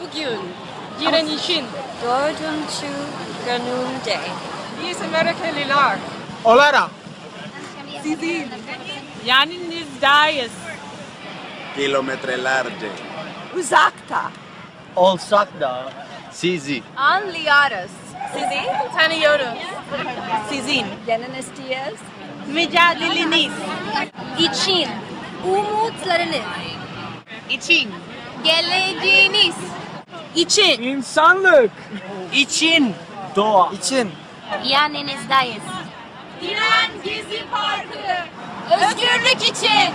Bugün giren için Dördüncü gününde. biz Amerikalılar Olarak sizin yanınızdayız. kilometrelerce. Uzakta. olsak da Sizi. Anlıyoruz. Sizi tanıyoruz. Sizin Yanınızdayız. mücadeleniz İçin. Umutlarınız. için Geleceğiniz. için insanlık için doğa için Yanınızdayız. Diren Gezi Parkı Özgürlük için.